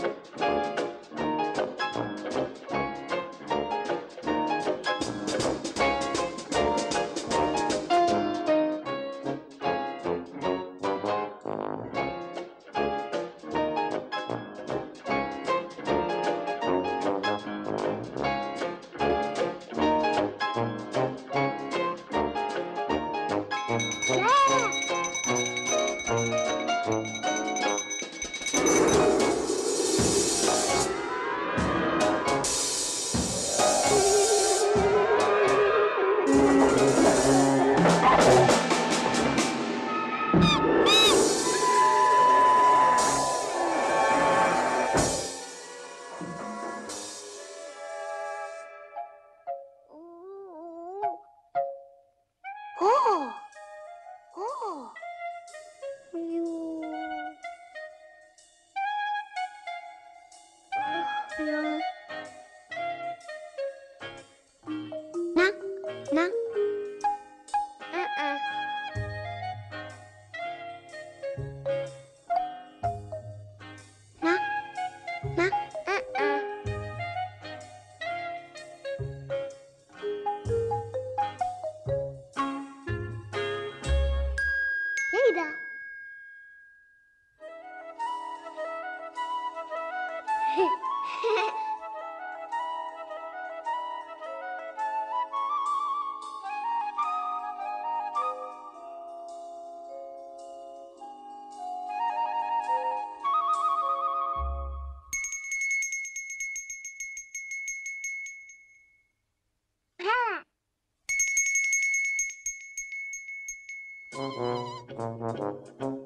Oh. Mm-hmm.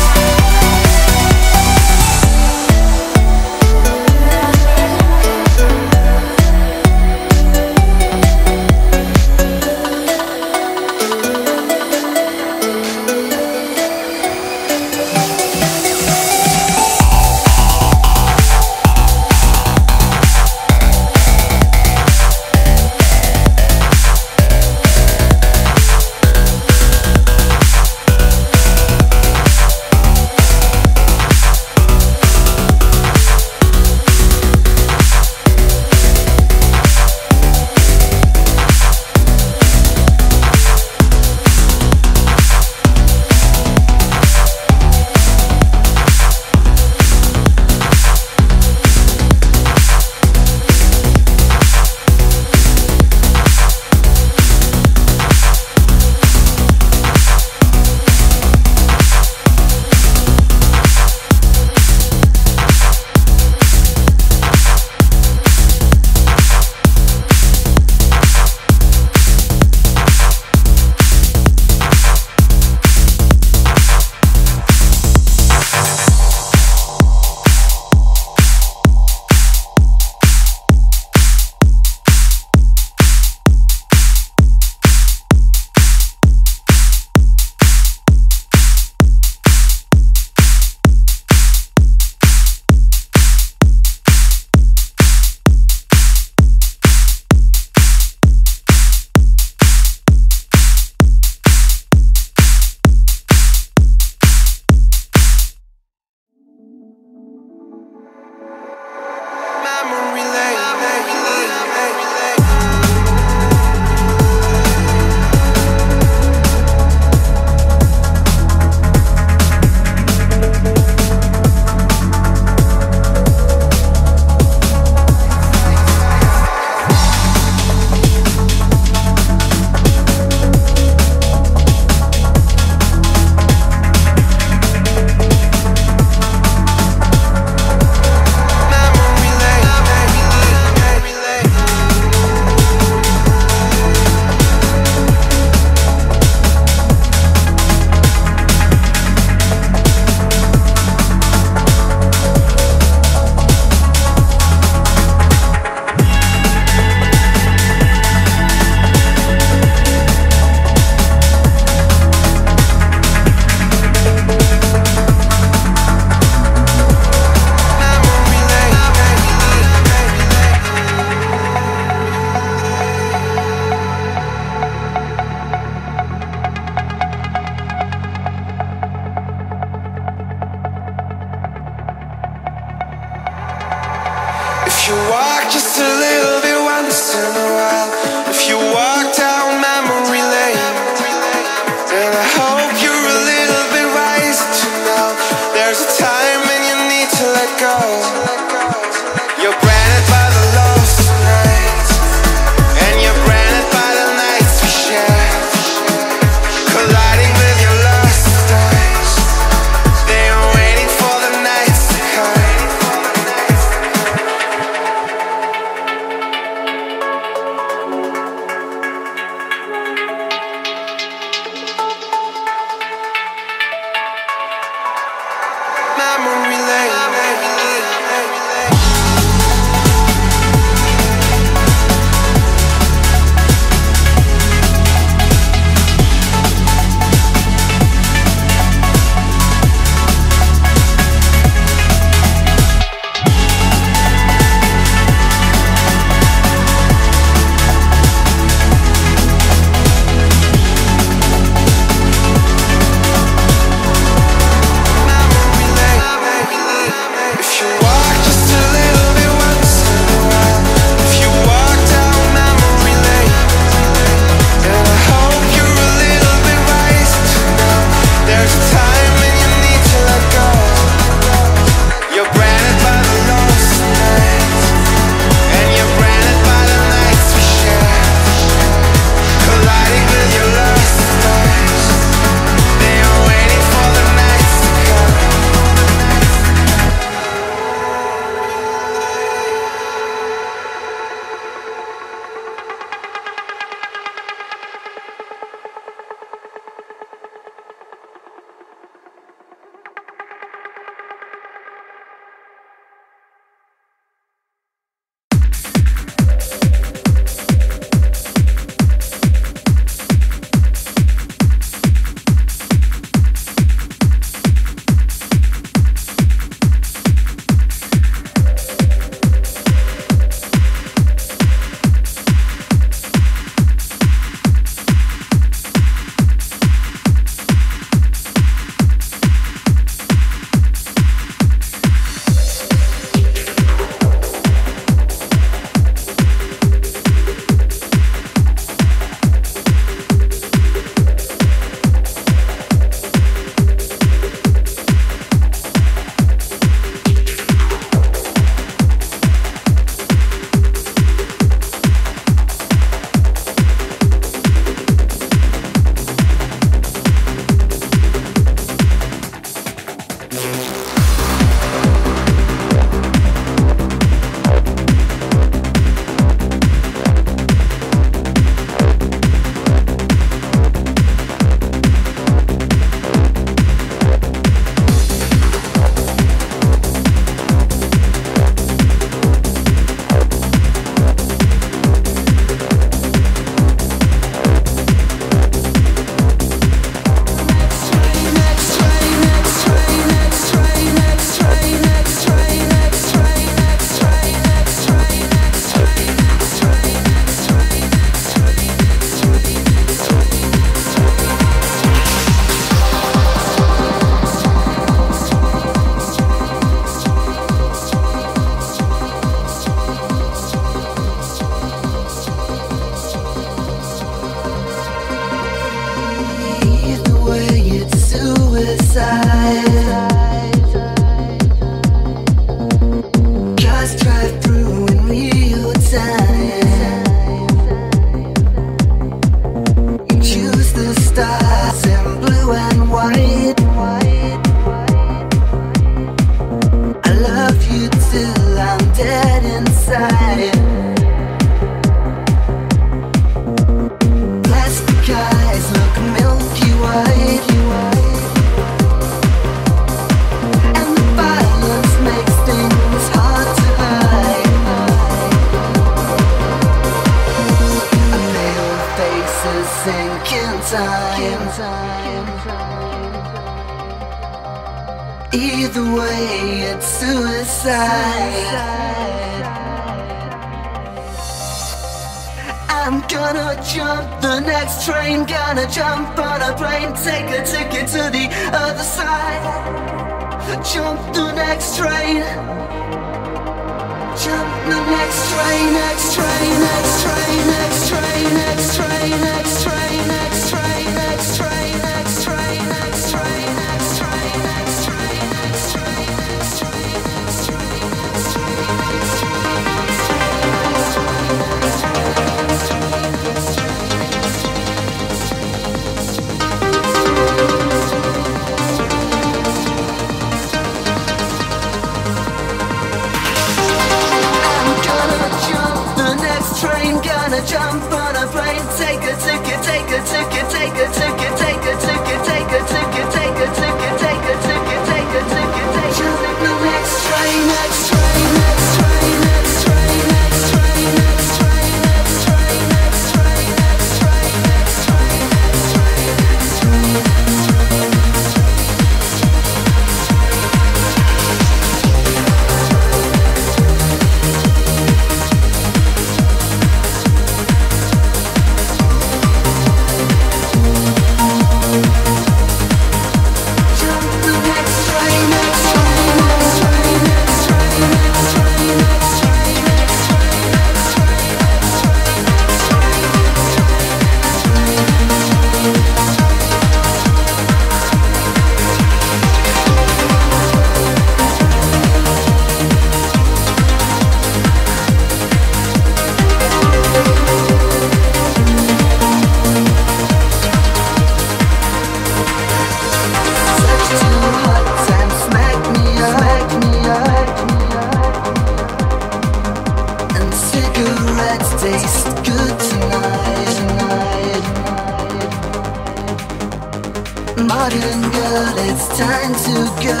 time to go,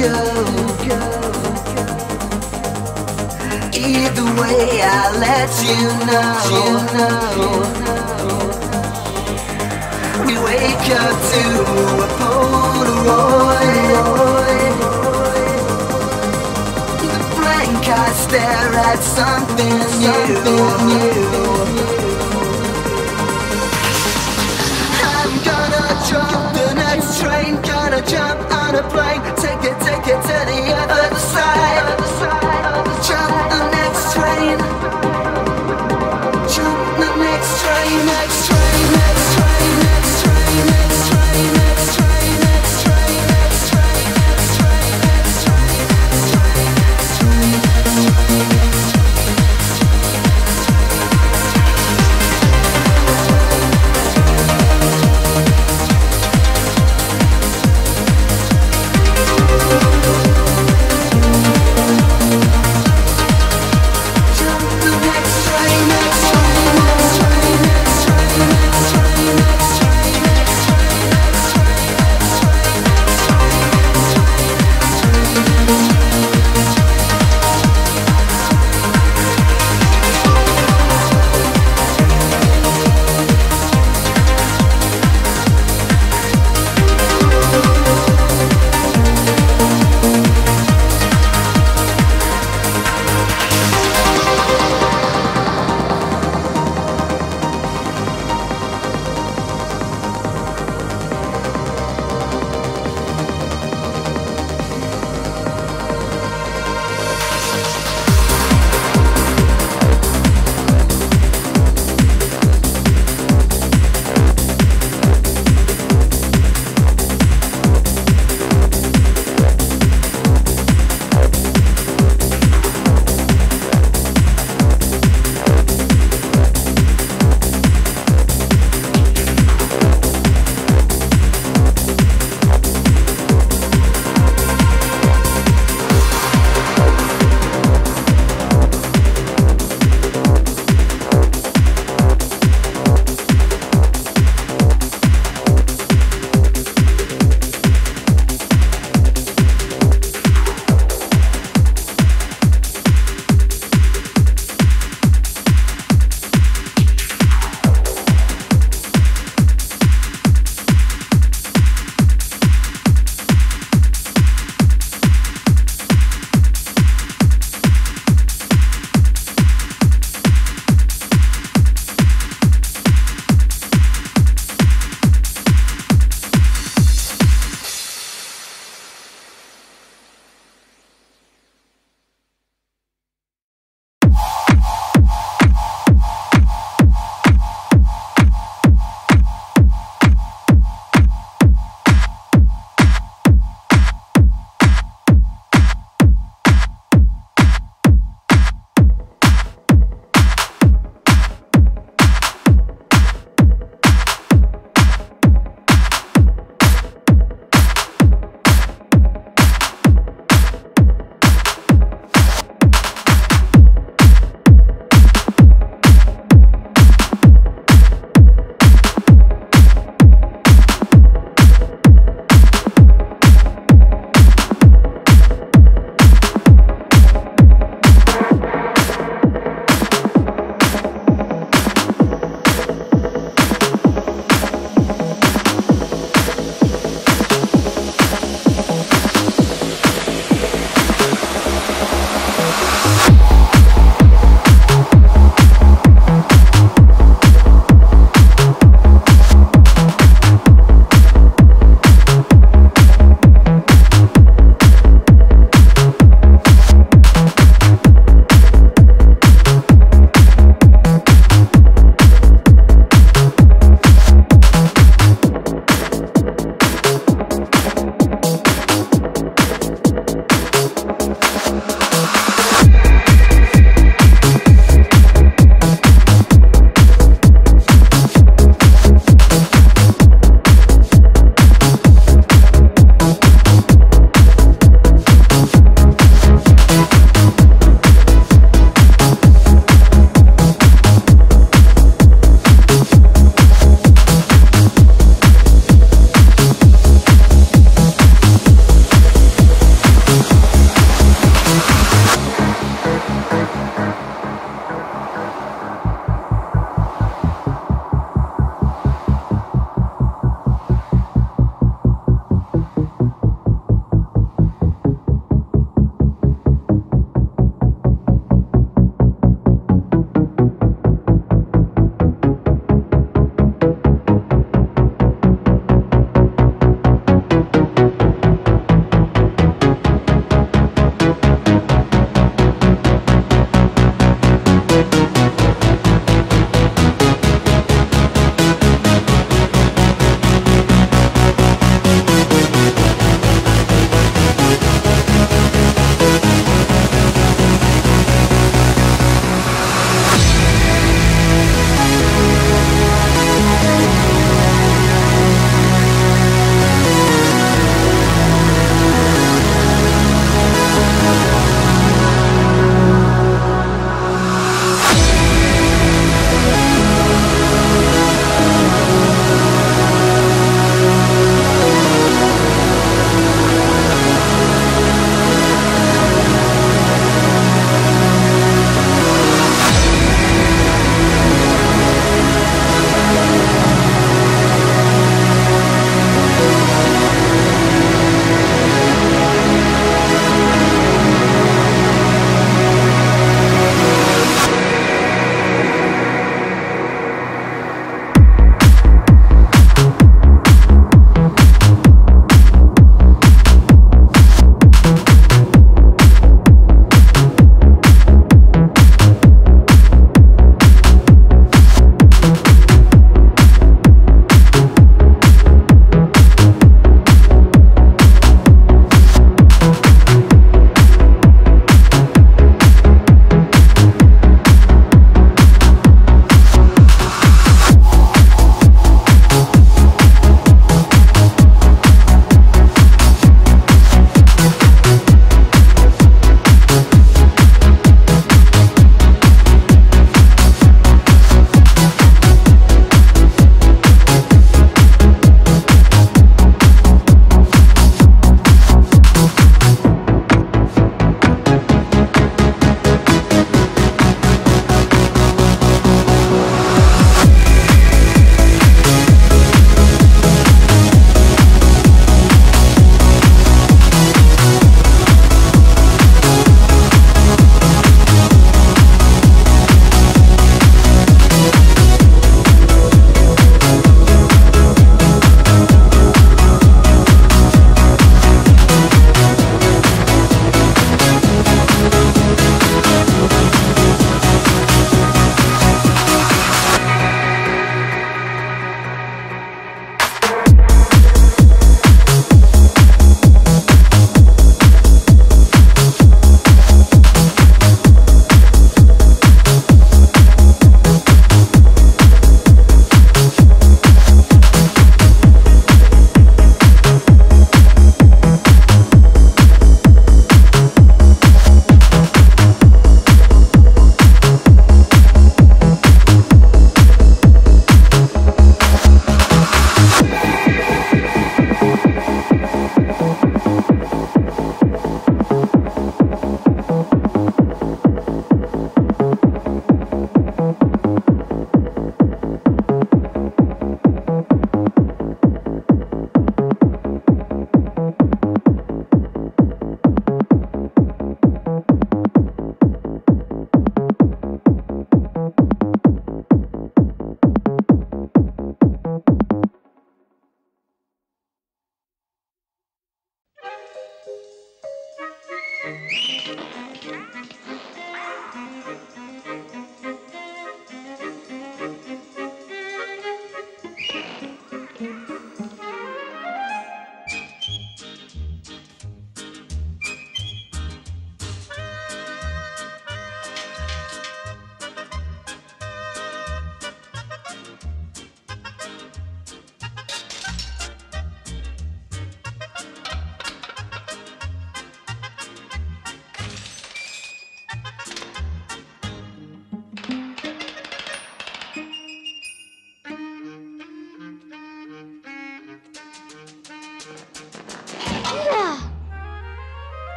go, go. Either way, I'll let you know. We wake up to a Polaroid. With a stare at something, something new. new. The plane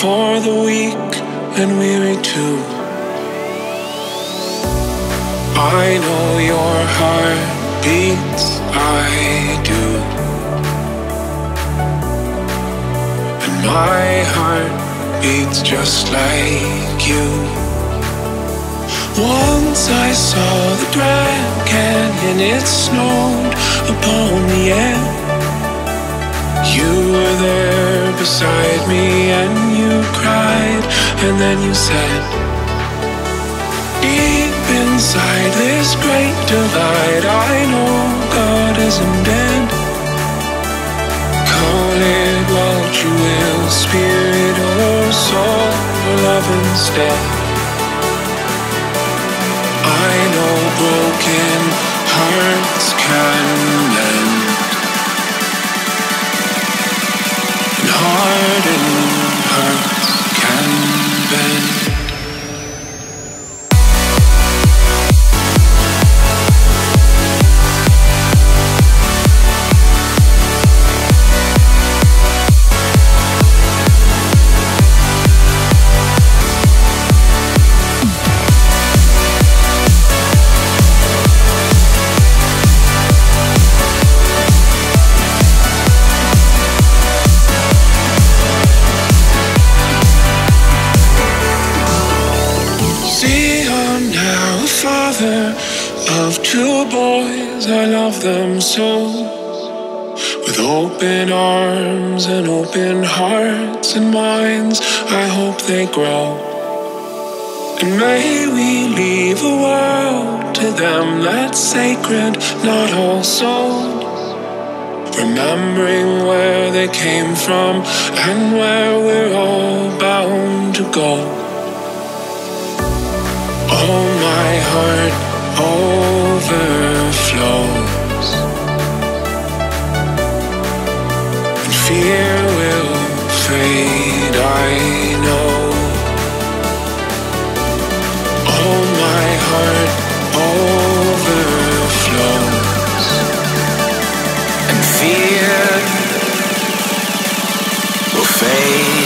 for the weak and weary too. I know your heart beats, I do. And my heart beats just like you. Once I saw the Grand Canyon, it snowed upon the air. You were there beside me and you cried, and then you said, Deep inside this great divide, I know God isn't dead. Call it what you will, spirit or soul, or love instead. I know broken hearts can mend. And hardened hearts can bend. And may we leave a world to them that's sacred, not all sold. Remembering where they came from and where we're all bound to go. Oh, my heart overflows, and fear will fade. I my heart overflows, and fear will fade.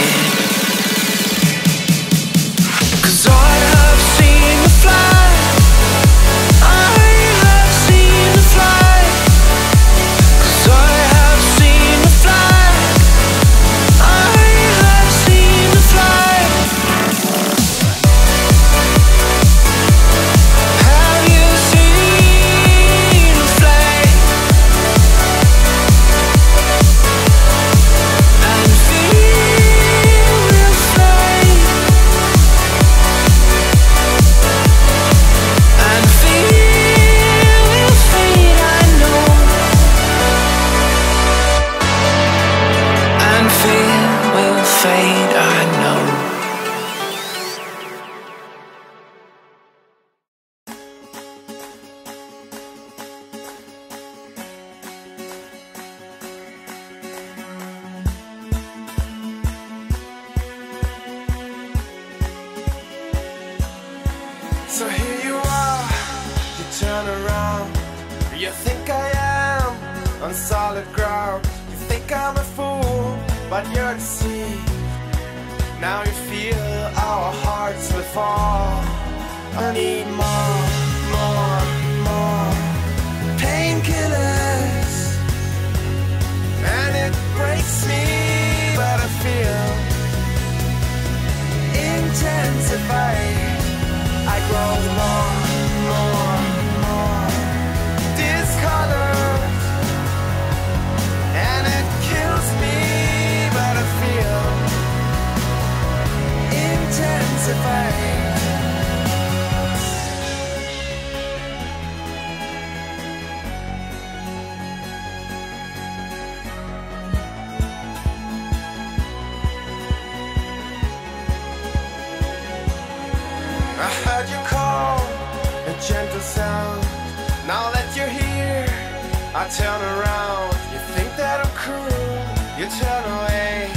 You think that I'm cruel, you turn away.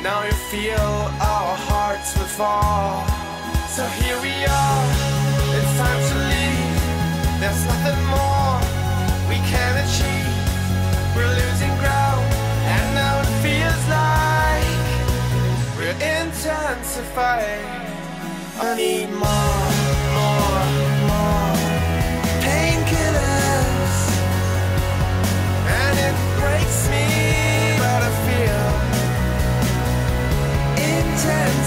Now you feel our hearts will fall. So here we are, it's time to leave. There's nothing more we can achieve. We're losing ground, and now it feels like we're intensifying. I need more.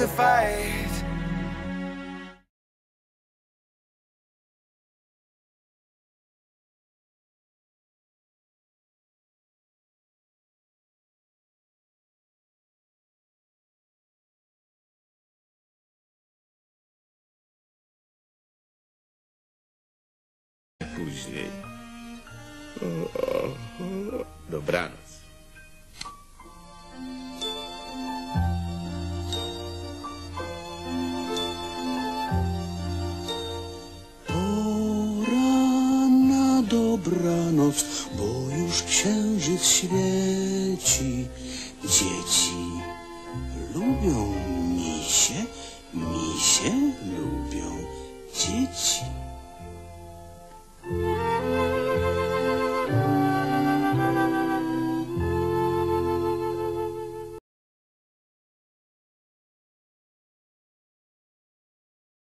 intensify